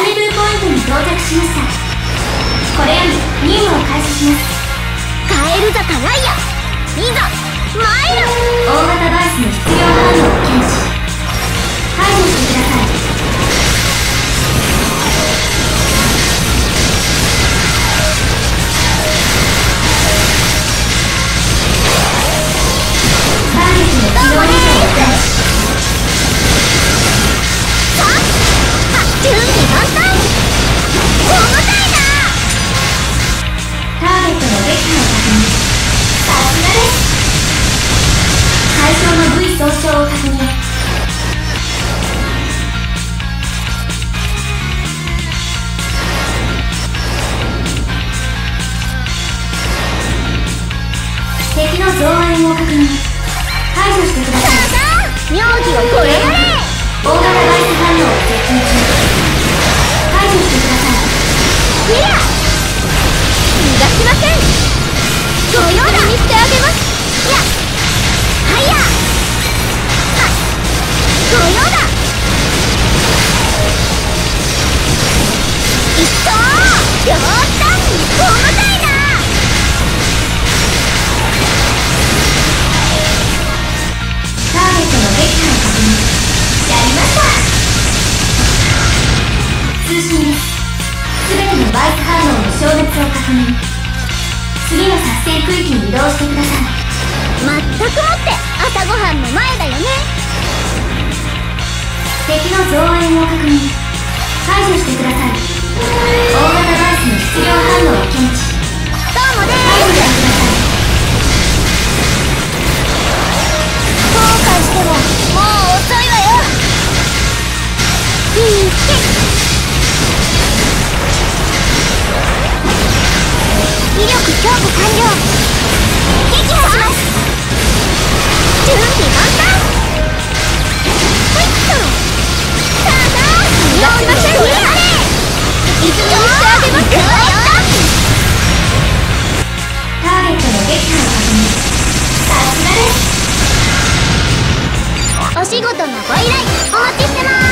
ンデブーポイントに到着しました。これより任務を開始します。カエル坂ライアいざ参る。大型バイスの必要敵の増援を確認。戦区域に移動してください。全くもって朝ごはんの前だよね。敵の増援を確認。解除してください。お仕事のご依頼お待ちしてます